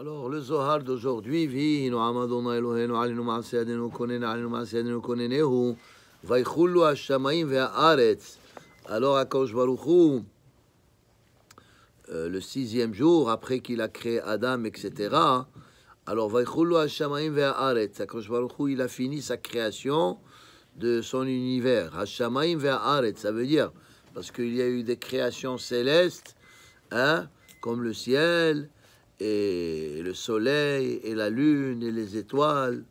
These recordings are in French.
Alors, le Zohar d'aujourd'hui, vit. Alors, Hu, euh, le sixième jour, après qu'il a créé Adam, etc., alors, il a fini sa création de son univers. Ça veut dire, parce qu'il y a eu des créations célestes, hein, comme le ciel, et le soleil, et la lune, et les étoiles.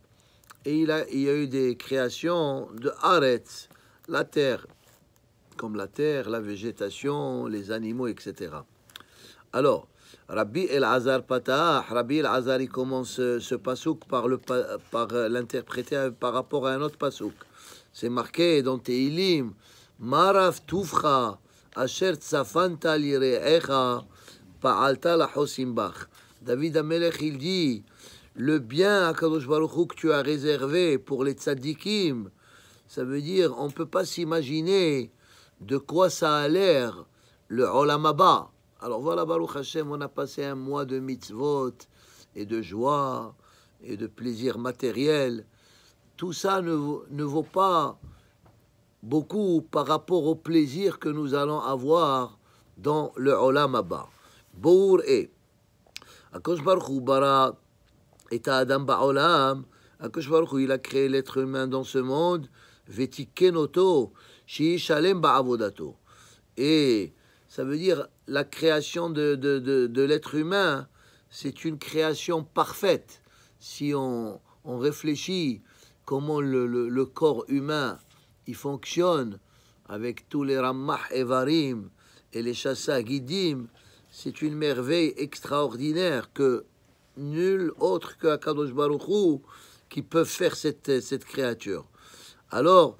Et il, a, il y a eu des créations de Haaretz, la terre, comme la terre, la végétation, les animaux, etc. Alors, Rabbi El-Azhar Patah, Rabbi El-Azhar, il commence ce pasouk par, le, par l'interpréter par rapport à un autre pasouk. C'est marqué dans Teilim, Maraf Tufcha, Asher Lire'echa, Pa'alta la Hosimbach. David Amelech, il dit le bien à Kadosh Baruch que tu as réservé pour les tzadikim. Ça veut dire, on ne peut pas s'imaginer de quoi ça a l'air, le Olamaba. Alors voilà, Baruch Hashem, on a passé un mois de mitzvot et de joie et de plaisir matériel. Tout ça ne, ne vaut pas beaucoup par rapport au plaisir que nous allons avoir dans le Olamaba. Bour et Akosh Baruch bara et Adam Baruch il a créé l'être humain dans ce monde. Vetikenoto, shalem ba'avodato. Et ça veut dire la création de, de, de, l'être humain, c'est une création parfaite. Si on, on réfléchit comment le, le, corps humain il fonctionne avec tous les ramah evarim et les chassa guidim, c'est une merveille extraordinaire que nul autre que Akadosh Baruch qui peut faire cette, cette créature. Alors,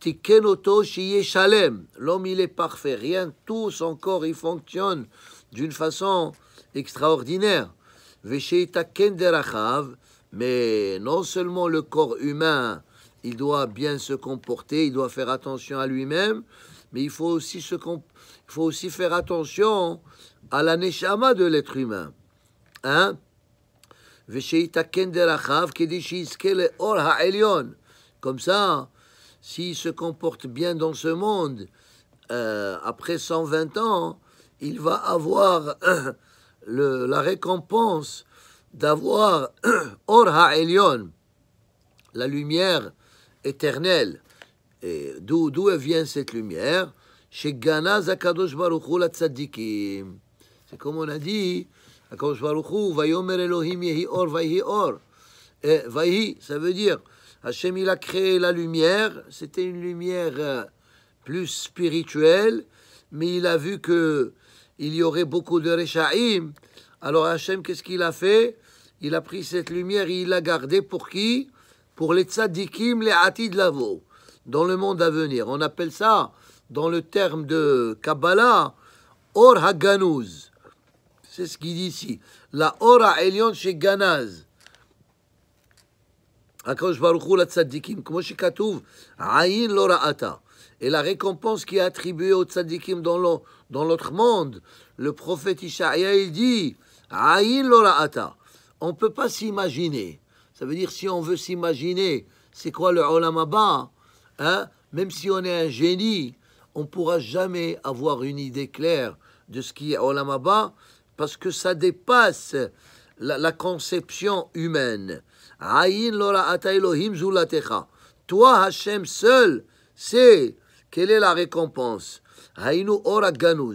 Tikenoto Shalem, l'homme il est parfait, rien, tout son corps il fonctionne d'une façon extraordinaire. Mais non seulement le corps humain, il doit bien se comporter, il doit faire attention à lui-même, mais il faut aussi, se, il faut aussi faire attention à la neshama de l'être humain. Hein? Comme ça, s'il se comporte bien dans ce monde, euh, après 120 ans, il va avoir la récompense d'avoir Or Ha'elion, la lumière éternelle. Et d'où vient cette lumière? Chez Gana Zakadosh Baruch la tzadikim. Comme on a dit, Elohim Yehi Or, Vayhi Or. Ça veut dire, Hachem il a créé la lumière, c'était une lumière euh, plus spirituelle, mais il a vu que il y aurait beaucoup de Rechaim. Alors Hachem, qu'est-ce qu'il a fait? Il a pris cette lumière et il l'a gardée pour qui? Pour les tzadikim, les atid lavo, dans le monde à venir. On appelle ça, dans le terme de Kabbalah, Or Haganuz. C'est ce qu'il dit ici. La ora elion chez Ganaz. Et la récompense qui est attribuée aux tzaddikim dans l'autre monde, le prophète Ishaïa, il dit. On ne peut pas s'imaginer. Ça veut dire, si on veut s'imaginer, c'est quoi le olam hein? Même si on est un génie, on ne pourra jamais avoir une idée claire de ce qui est olam parce que ça dépasse la, conception humaine. Toi, Hachem seul, c'est quelle est la récompense.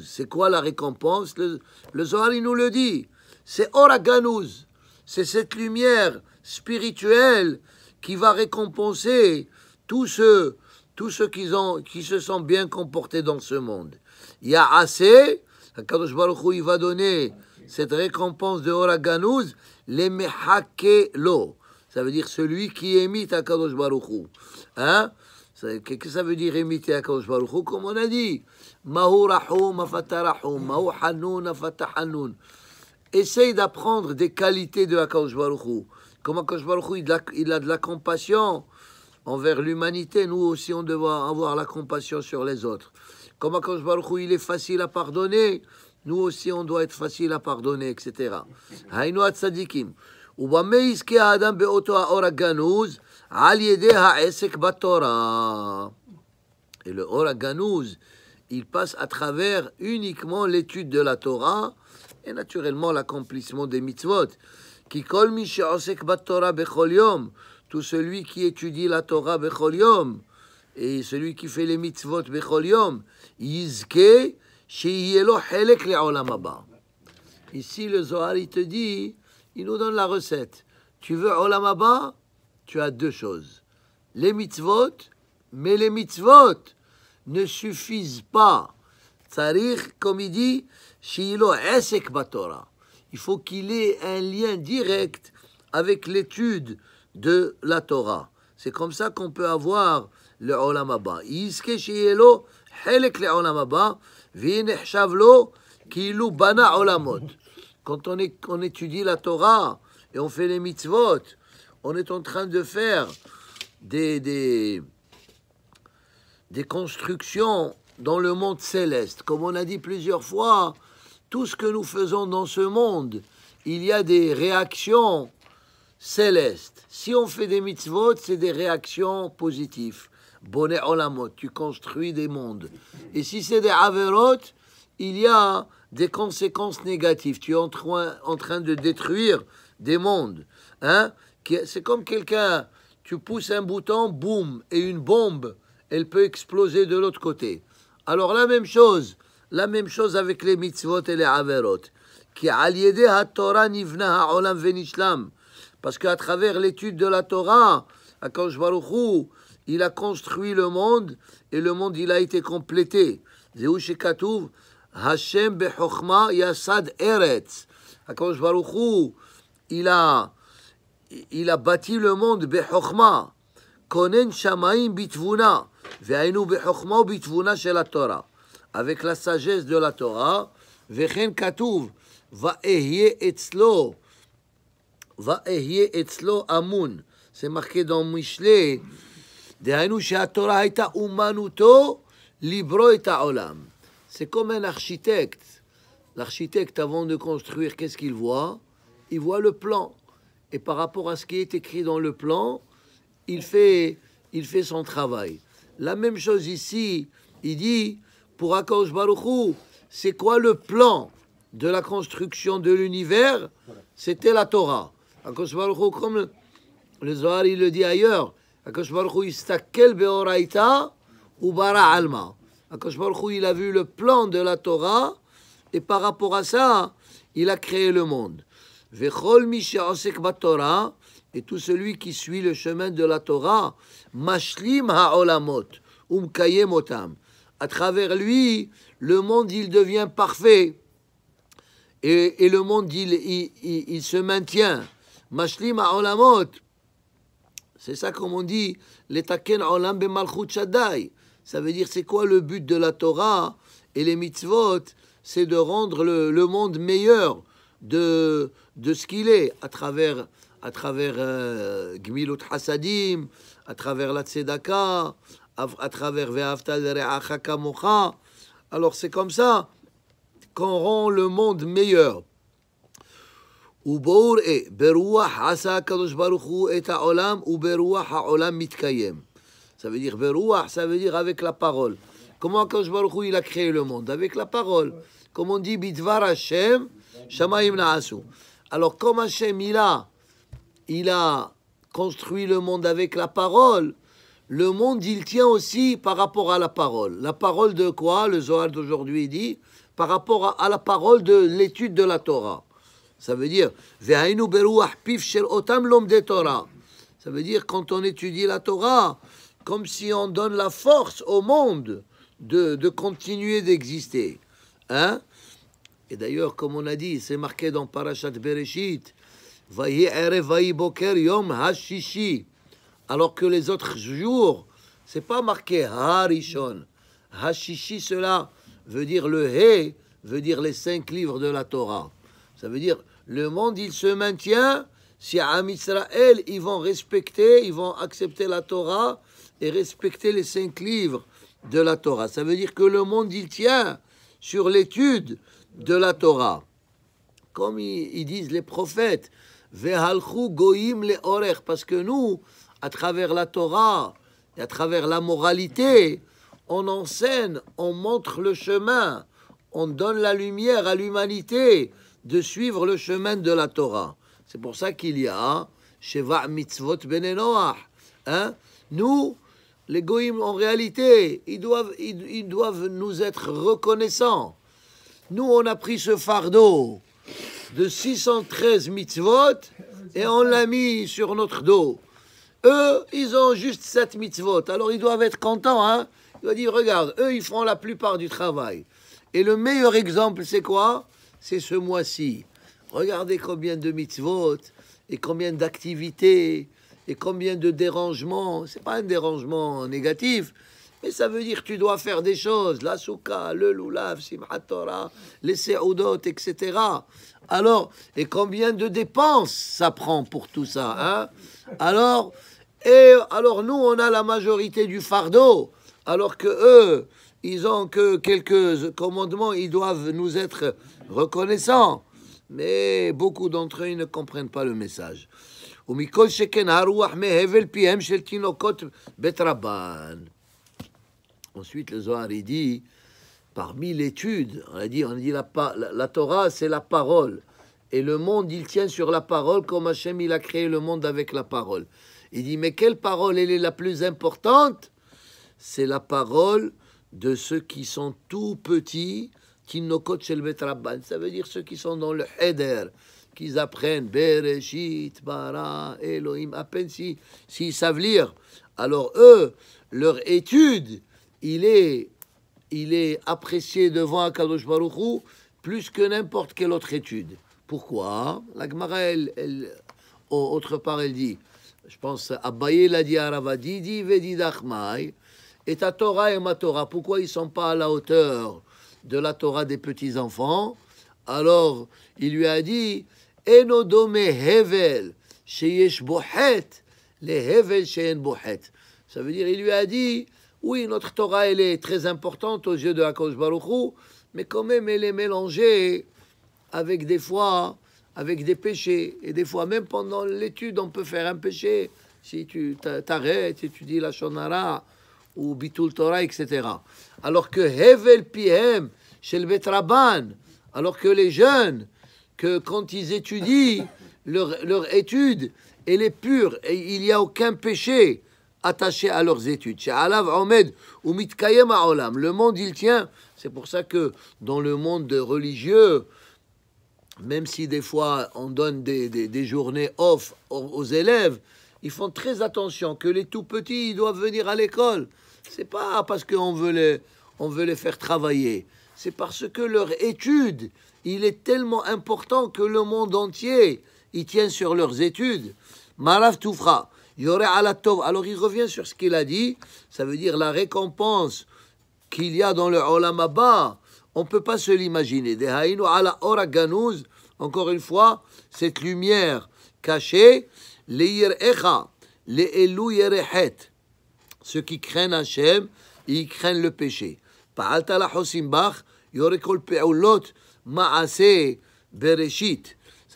C'est quoi la récompense? Le, Zohar, il nous le dit. C'est Oraganouz. C'est cette lumière spirituelle qui va récompenser tous ceux, tous ceux qui se sont bien comportés dans ce monde. Il y a assez Kadosh Baruch Hu, il va donner cette récompense de Horaganouz, les lo. Ça veut dire celui qui imite Kadosh Baruch Hu. Hein? Qu'est-ce que ça veut dire imiter Kadosh Baruch Hu? Comme on a dit, Mahu Rahum afatarahum, Mahu Hanoun afatahanun. Essaye d'apprendre des qualités de Akadosh Baruch Hu. Comme Akadosh Baruch Hu, il a de la compassion envers l'humanité. Nous aussi, on doit avoir la compassion sur les autres. Comme Akash Baruch il est facile à pardonner, nous aussi on doit être facile à pardonner, etc. היינו הצדיקים. ובמה יזכה האדם באותו האור הגנוז? על ידי העסק בתורה. Et le or ganouz, il passe à travers uniquement l'étude de la Torah et naturellement l'accomplissement des mitzvot. Qui kol mi she'osek bat Torah bechol yom, tout celui qui étudie la Torah bechol yom, et celui qui fait les mitzvot bechol yom, yizke she'yelo helek le'olam haba. Ici le Zohar il te dit, il nous donne la recette. Tu veux olam haba, tu as deux choses. Les mitzvot, mais les mitzvot ne suffisent pas. Tsarich, comme il dit, Shilo Esek Batora. Il faut qu'il ait un lien direct avec l'étude de la Torah. C'est comme ça qu'on peut avoir Bana Olamot. Quand on étudie la Torah et on fait les mitzvot, on est en train de faire des, des, des constructions dans le monde céleste. Comme on a dit plusieurs fois, tout ce que nous faisons dans ce monde, il y a des réactions célestes. Si on fait des mitzvot, c'est des réactions positives. Bonnet olamot, tu construis des mondes. Et si c'est des averot, il y a des conséquences négatives. Tu es en train, en train de détruire des mondes. Hein? C'est comme quelqu'un, tu pousses un bouton, boum, et une bombe, elle peut exploser de l'autre côté. Alors la même chose, la même chose avec les mitzvot et les averot. Qui. Parce qu'à travers l'étude de la Torah, Akash Baruch il a construit le monde et le monde il a été complété. Zéhu Katuv, Hashem bechokhma yasad eretz. Akash Baruch il a, il a bâti le monde bechokhma. Konen shamaim bitvuna. Ve'ainu bechokhma bitvuna shel la Torah avec la sagesse de la Torah, Vechen Katuv, va etzlo, va etzlo amun. C'est marqué dans Mishle, C'est comme un architecte. L'architecte, avant de construire, qu'est-ce qu'il voit? Il voit le plan. Et par rapport à ce qui est écrit dans le plan, il fait, il fait son travail. La même chose ici, il dit pour Akaosh Baruchou, c'est quoi le plan de la construction de l'univers? C'était la Torah. Akaosh Baruchou, comme le Zohar il le dit ailleurs, Akaosh Baruchou istakel beoraita ou bara alma. Baruchou, il a vu le plan de la Torah et par rapport à ça, il a créé le monde. Vechol mishaosek Torah et tout celui qui suit le chemin de la Torah, mashlim ha'olamot, umkayem otam à travers lui, le monde, il devient parfait. Et, le monde, il, il, se maintient. Mashlim olamot. C'est ça comme on dit, l'etaken olam malchut shaddai. Ça veut dire, c'est quoi le but de la Torah et les mitzvot? C'est de rendre le, monde meilleur de, ce qu'il est à travers, à travers euh, à travers la Tzedaka, à travers Alors c'est comme ça qu'on rend le monde meilleur. Ça veut dire avec la parole. Comment il a créé le monde Avec la parole. Comme on dit, Bidvar Hashem, Shamaim Naasu. Alors comme Hashem, il a construit le monde avec la parole, le monde, il tient aussi par rapport à la parole. La parole de quoi? Le Zohar d'aujourd'hui dit par rapport à, la parole de l'étude de la Torah. Ça veut dire. Ça veut dire quand on étudie la Torah, comme si on donne la force au monde de, de continuer d'exister. Hein? Et d'ailleurs, comme on a dit, c'est marqué dans Parashat Bereshit, Yom Hashishi alors que les autres jours, c'est pas marqué Harishon. Hashishi, cela veut dire le He, veut dire les cinq livres de la Torah. Ça veut dire le monde, il se maintient si à Israël, ils vont respecter, ils vont accepter la Torah et respecter les cinq livres de la Torah. Ça veut dire que le monde, il tient sur l'étude de la Torah. Comme ils, disent les prophètes, goyim le parce que nous, à travers la Torah et à travers la moralité, on enseigne, on montre le chemin, on donne la lumière à l'humanité de suivre le chemin de la Torah. C'est pour ça qu'il y a Sheva Mitzvot Ben Noach. Hein? Nous, les goïms, en réalité, ils doivent, ils, ils doivent nous être reconnaissants. Nous, on a pris ce fardeau de 613 mitzvot et on l'a mis sur notre dos. Eux, ils ont juste 7 mitzvot. Alors, ils doivent être contents. Hein? Il doivent dire, regarde, eux, ils font la plupart du travail. Et le meilleur exemple, c'est quoi? C'est ce mois-ci. Regardez combien de mitzvot et combien d'activités et combien de dérangements. C'est pas un dérangement négatif, mais ça veut dire que tu dois faire des choses. La souka, le lulav, simchat Torah, les seudot, etc. Alors, et combien de dépenses ça prend pour tout ça hein? Alors, et alors nous, on a la majorité du fardeau, alors que eux, ils ont que quelques commandements, ils doivent nous être reconnaissants. Mais beaucoup d'entre eux ils ne comprennent pas le message. Ensuite, le Zohar il dit, parmi l'étude, on a dit, on a dit la, la Torah c'est la parole. Et le monde, il tient sur la parole comme Hachem, il a créé le monde avec la parole. Il dit, mais quelle parole, elle est la plus importante? C'est la parole de ceux qui sont tout petits, Tinokot Shel Bet Rabban. Ça veut dire ceux qui sont dans le Heder, qu'ils apprennent Bereshit, Bara, Elohim, à peine si- s'ils savent lire. Alors eux, leur étude, il est, il est apprécié devant Akadosh Baruch plus que n'importe quelle autre étude. Pourquoi? La Gemara, elle, elle- au- autre part, elle dit, je pense, Abaye l'a dit à Rava, Didi vedidachmai, et ta Torah et ma Torah, pourquoi ils sont pas à la hauteur de la Torah des petits-enfants? Alors, il lui a dit, Enodome hevel, sheyesh bohet, hevel sheyen bohet. Ça veut dire, il lui a dit, oui, notre Torah, elle est très importante aux yeux de Hakadosh Baruch Hu, mais quand même, elle est mélangée avec des fois, avec des péchés. Et des fois, même pendant l'étude, on peut faire un péché. Si tu t'a- t'arrêtes, si tu dis la Shonara ou Bitul Torah, etc. Alors que Hevel Pihem, chez le alors que les jeunes, que quand ils étudient, leur, leur étude, elle est pure et il n'y a aucun péché attaché à leurs études. Le monde il tient. C'est pour ça que dans le monde religieux, même si des fois on donne des, des- des journées off aux élèves, ils font très attention que les tout petits ils doivent venir à l'école. C'est pas parce qu'on veut les, on veut les faire travailler. C'est parce que leur étude, il est tellement important que le monde entier, il tient sur leurs études. Marav Toufra, Alatov. Alors il revient sur ce qu'il a dit. Ça veut dire la récompense qu'il y a dans le Olam on ne peut pas se l'imaginer. Dehainu ala ora ganuz, encore une fois, cette lumière cachée, leir echa, le elu yerehet, ceux qui craignent Hachem, ils craignent le péché. Ça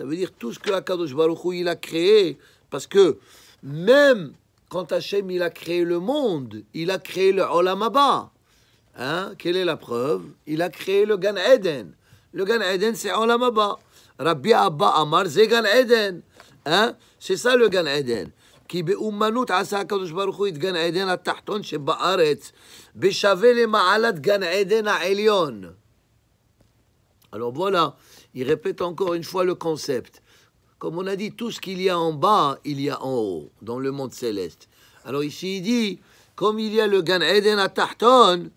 veut dire tout ce que Akadosh Baruch Hu, il a créé, parce que même quand Hachem, il a créé le monde, il a créé le Olam Abba. Hein? Quelle est la preuve? Il a créé le Gan Eden. Le Gan Eden, c'est Olam Abba. Rabbi Abba Amar, c'est Gan Eden. Hein? C'est ça le Gan Eden. כי באומנות עשה הקדוש ברוך הוא את גן עדן התחתון שבארץ בשווה למעלת גן עדן העליון. Alors voilà, il répète encore une fois le concept. Comme on a dit, tout ce qu'il y a en bas, il y a en haut, dans le monde céleste. Alors ici, il dit, comme il y a le Gan Eden à Tahton,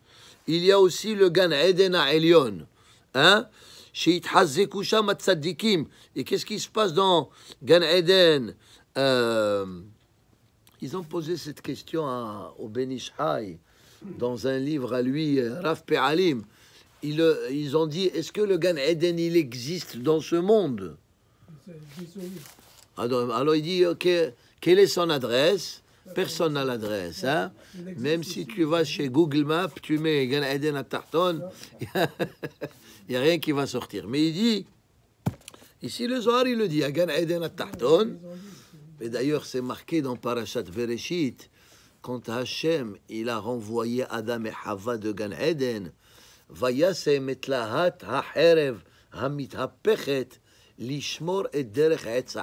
il y a aussi le Gan Eden à Elion. Hein? שיתחזקו שם הצדיקים. Et qu'est-ce qui se passe dans Gan Eden Euh, ils ont posé cette question à, au Ben Ishai dans un livre à lui, euh, Raf Pe'alim. Ils, euh, ils ont dit, est-ce que le Gan Eden, il existe dans ce monde? Alors, alors il dit, quelle est son adresse? Personne n'a l'adresse. Hein? Même si tu vas chez Google Maps, tu mets Gan Eden à Tarton, il n'y a rien qui va sortir. Mais il dit, ici le Zohar, il le dit, à Gan Eden à Tarton. Et d'ailleurs, c'est marqué dans Parashat Vereshit, quand Hachem, il a renvoyé Adam et Hava de Gan Eden, Vayasem et lahat ha-herev ha-mithapechet lishmor et derech etz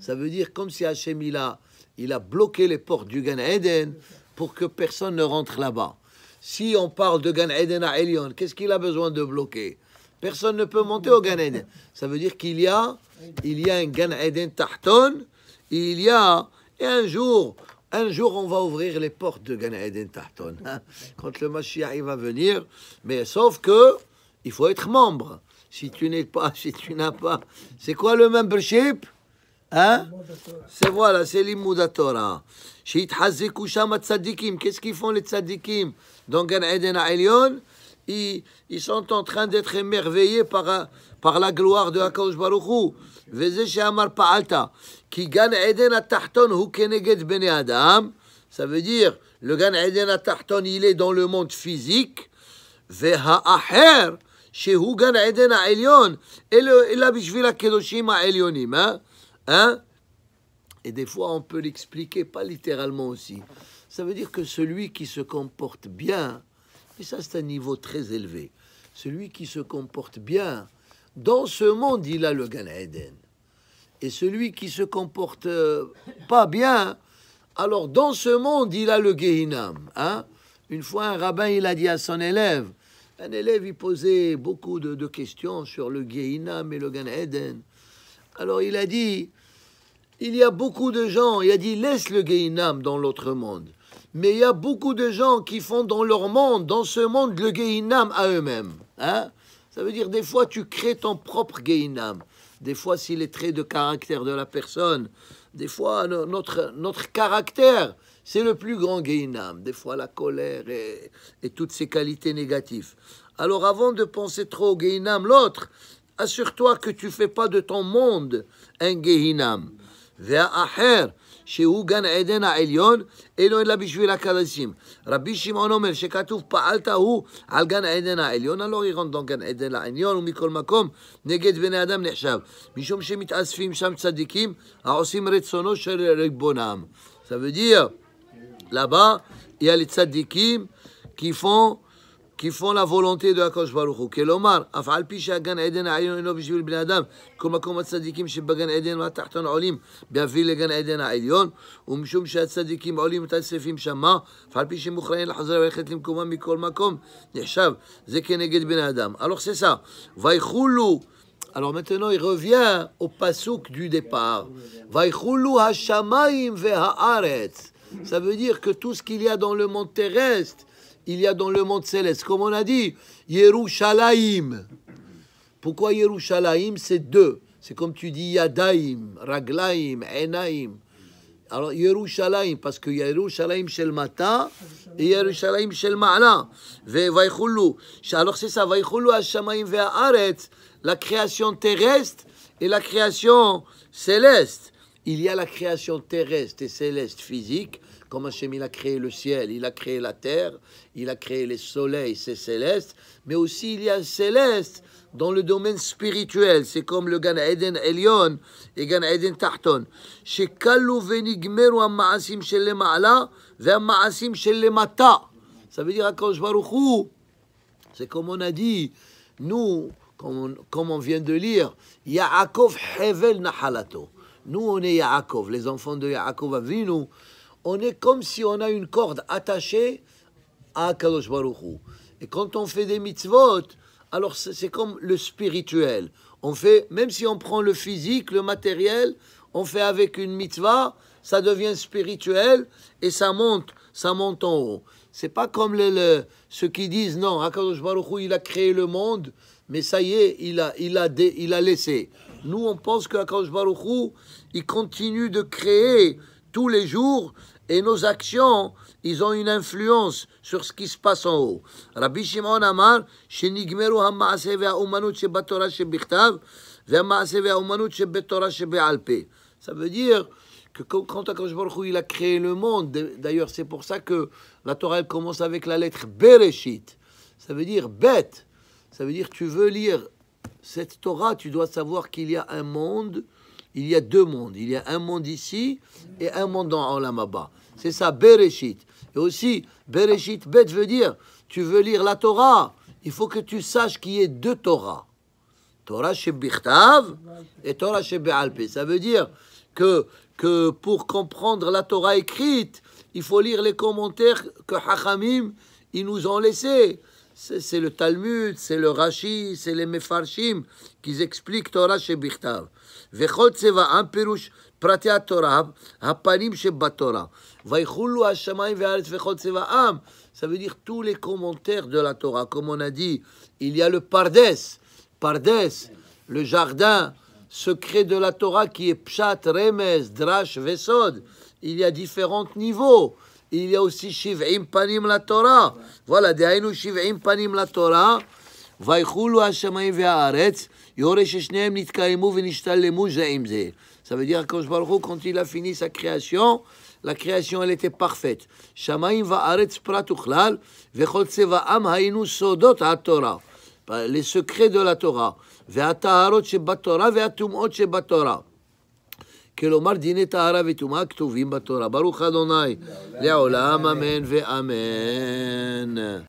Ça veut dire comme si Hachem, il a il a bloqué les portes du Gan Eden pour que personne ne rentre là-bas. Si on parle de Gan Eden à Elion, qu'est-ce qu'il a besoin de bloquer? Personne ne peut monter au Gan Eden. Ça veut dire qu'il y a, il y a un Gan Eden Tahton, il y a, et un jour, un jour, on va ouvrir les portes de Gan Eden Tahton. Hein, quand le Mashiach va venir, mais sauf que il faut être membre. Si tu n'es pas, si tu n'as pas, c'est quoi le membership? Hein? C'est voilà, c'est l'imouda Torah. Qu'est-ce qu'ils font les tzadikim dans Gan Eden ils, ils sont en train d'être émerveillés par, par la gloire de Akadosh Baruch Hu. וזה שאמר פעלת, כי גן עדן התחתון הוא כנגד בני אדם, ça veut dire, le Gan Eden התחתון, il est dans le monde physique, והאחר, שהוא גן עדן העליון, אלא בשביל הקדושים העליונים, hein? Hein Et des fois, on peut l'expliquer, pas littéralement aussi. Ça veut dire que celui qui se comporte bien, et ça c'est un niveau très élevé, celui qui se comporte bien, dans ce monde, il a le Gan Eden. Et celui qui se comporte euh, pas bien, alors dans ce monde, il a le Gehinam. Hein Une fois, un rabbin, il a dit à son élève, un élève, il posait beaucoup de, questions sur le Gehinam et le Gan. Alors il a dit, il y a beaucoup de gens, il a dit laisse le Gehinam dans l'autre monde. Mais il y a beaucoup de gens qui font dans leur monde, dans ce monde, le Gehinam à eux-mêmes. Hein Ça veut dire, des fois, tu crées ton propre Gehinam. Des fois, si les traits de caractère de la personne, des fois, notre, notre caractère, c'est le plus grand Gehinam. Des fois, la colère et, toutes ces qualités négatives. Alors, avant de penser trop au Gehinam, l'autre, assure-toi que tu fais pas de ton monde un Gehinam. Vers Aher, שהוא גן עדן העליון, אינו אלא בשביל הקדשים. רבי שמעון אומר שכתוב פעלת הוא על גן עדן העליון, הלא ירון גן עדן העליון, ומכל מקום נגד בני אדם נחשב. משום שמתאספים שם צדיקים העושים רצונו של ריבונם. Ça veut dire, là-bas, il la volonté de Akash Baruch Hu. כלומר, אף על פי שהגן עדן העליון אינו בשביל בני אדם, כל מקום הצדיקים שבגן עדן והתחתון עולים בהביא לגן עדן העליון, ומשום שהצדיקים עולים את הספים שמה, אף על פי שהם מוכרעים לחזור וללכת למקומם מכל מקום, נחשב, זה כנגד בני אדם. Alors c'est ça. ויחולו Alors maintenant, il revient au pasouk du départ. Vaïchoulou ha-shamayim ve-haaretz. Ça veut dire que tout ce qu'il y a dans le monde terrestre, il y a dans le monde céleste. Comme on a dit, Yerushalayim. Pourquoi Yerushalayim? C'est deux. C'est comme tu dis Yadaim, Raglaim, Enaim. Alors Yerushalayim, parce que Yerushalayim shel Mata et Yerushalayim shel Ma'ala. Alors c'est ça, Hashamaim la création terrestre et la création céleste. Il y a la création terrestre et céleste physique, comme Hachem il a créé le ciel, il a créé la terre, il a créé les soleils, c'est céleste, mais aussi il y a céleste dans le domaine spirituel. C'est comme le Gan Eden Elion et Gan Eden Tahton. Ça veut dire à Baruch c'est comme on a dit, nous, comme on, comme on vient de lire, Yaakov Hevel Nahalato. Nous, on est Yaakov, les enfants de Yaakov Avinu on est comme si on a une corde attachée à Kadosh Baruch Et quand on fait des mitzvot, alors c'est comme le spirituel. On fait, même si on prend le physique, le matériel, on fait avec une mitzvah, ça devient spirituel et ça monte, ça monte en haut. C'est pas comme le, ceux qui disent non, Akadosh Baruch il a créé le monde, mais ça y est, il a, il a, il a laissé. Nous, on pense qu'Akadosh Baruch il continue de créer tous les jours et nos actions, ils ont une influence sur ce qui se passe en haut. Rabbi Shimon Amar, שנגמרו המעשה והאומנות שבתורה שבכתב, והמעשה והאומנות שבתורה שבעל פה. Ça veut dire que quand quand Akadosh Baruch Hu, il a créé le monde, d'ailleurs c'est pour ça que la Torah elle commence avec la lettre Bereshit. Ça veut dire bête. Ça veut dire tu veux lire cette Torah, tu dois savoir qu'il y a un monde, il y a deux mondes. Il y a un monde ici et un monde dans Olamaba. C'est ça, Bereshit. Et aussi, Bereshit, bête veut dire, tu veux lire la Torah, il faut que tu saches qu'il y ait deux Torah. Torah chez Bichtav et Torah chez Be'alpe. Ça veut dire que, que pour comprendre la Torah écrite, il faut lire les commentaires que Hachamim, ils nous ont laissés C'est le Talmud, c'est le Rashi, c'est les Mefarshim qui expliquent Torah chez Bichtav. וכל צבעם פירוש פרטי התורה, הפנים שבתורה. ויחולו השמיים והארץ וכל צבעם. Ça veut dire tous les commentaires de la Torah. Comme on a dit, il y a le Pardes, Pardes, le jardin secret de la Torah qui est Pshat, Remez, Drash, Vesod. Il y a différents niveaux. יהיה עושי שבעים פנים לתורה. וואלה, דהיינו שבעים פנים לתורה, ויחולו השמיים והארץ, יורה ששניהם נתקיימו ונשתלמו זה עם זה. Ça veut dire qu'Akos Baruch quand il a fini sa création, la création elle était parfaite. Shamaim va'aretz prat uchlal, ve'chotzevaam hainu sodot ha'torah. Les secrets de la Torah. Ve'ataharot shebatorah, ve'atumot shebatorah. כלומר דיני טהרה וטומאה כתובים בתורה. ברוך אדוני לעולם אמן ואמן.